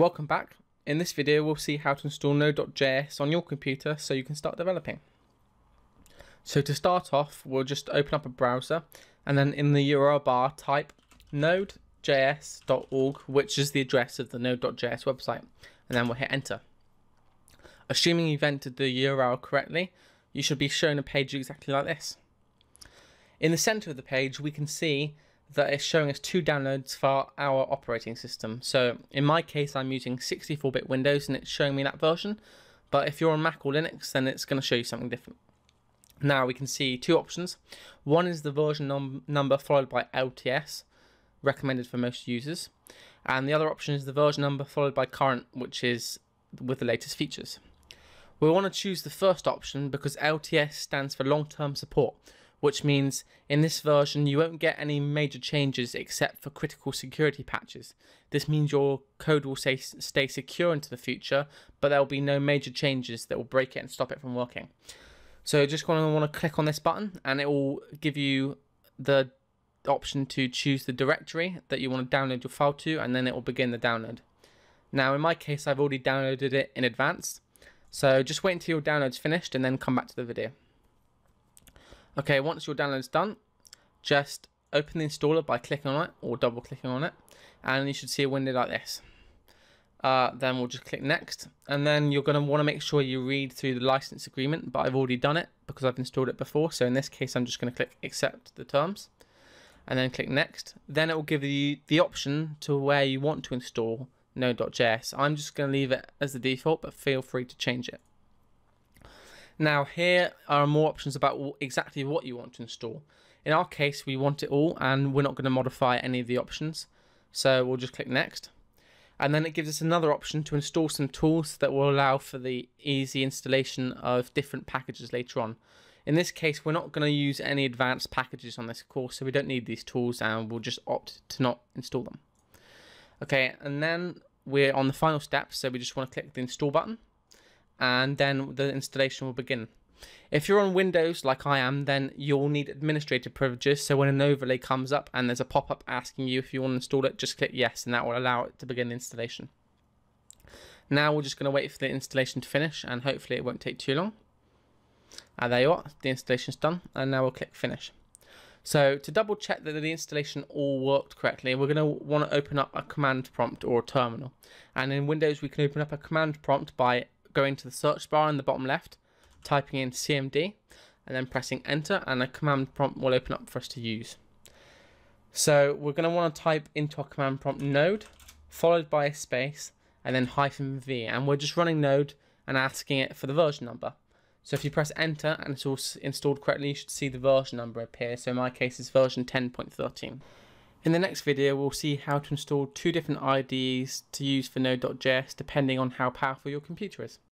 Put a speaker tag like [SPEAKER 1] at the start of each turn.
[SPEAKER 1] Welcome back. In this video we'll see how to install Node.js on your computer so you can start developing. So to start off we'll just open up a browser and then in the URL bar type nodejs.org which is the address of the node.js website and then we'll hit enter. Assuming you've entered the URL correctly you should be shown a page exactly like this. In the center of the page we can see that is showing us two downloads for our operating system. So in my case, I'm using 64-bit Windows and it's showing me that version. But if you're on Mac or Linux, then it's going to show you something different. Now we can see two options. One is the version num number followed by LTS, recommended for most users. And the other option is the version number followed by current, which is with the latest features. We want to choose the first option because LTS stands for long-term support, which means in this version you won't get any major changes except for critical security patches. This means your code will stay, stay secure into the future, but there will be no major changes that will break it and stop it from working. So just going to want to click on this button and it will give you the option to choose the directory that you want to download your file to and then it will begin the download. Now in my case I've already downloaded it in advance, so just wait until your download's finished and then come back to the video. Okay, once your download's done, just open the installer by clicking on it or double clicking on it, and you should see a window like this. Uh, then we'll just click next, and then you're going to want to make sure you read through the license agreement, but I've already done it because I've installed it before, so in this case I'm just going to click accept the terms, and then click next. Then it will give you the option to where you want to install Node.js. I'm just going to leave it as the default, but feel free to change it. Now here are more options about exactly what you want to install. In our case, we want it all and we're not going to modify any of the options. So we'll just click next. And then it gives us another option to install some tools that will allow for the easy installation of different packages later on. In this case, we're not going to use any advanced packages on this course, so we don't need these tools and we'll just opt to not install them. Okay, and then we're on the final step, so we just want to click the install button and then the installation will begin. If you're on Windows like I am, then you'll need administrator privileges. So when an overlay comes up and there's a pop-up asking you if you want to install it, just click yes, and that will allow it to begin the installation. Now we're just going to wait for the installation to finish, and hopefully it won't take too long. And ah, there you are, the installation's done, and now we'll click finish. So to double check that the installation all worked correctly, we're going to want to open up a command prompt or a terminal. And in Windows, we can open up a command prompt by going to the search bar in the bottom left, typing in CMD, and then pressing enter, and a command prompt will open up for us to use. So we're going to want to type into our command prompt node, followed by a space, and then hyphen v, and we're just running node and asking it for the version number. So if you press enter and it's all installed correctly, you should see the version number appear. So in my case, it's version 10.13. In the next video, we'll see how to install two different IDEs to use for Node.js depending on how powerful your computer is.